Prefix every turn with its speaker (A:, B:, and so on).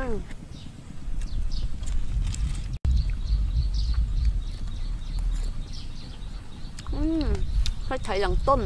A: không hơi thấy lòng tôm.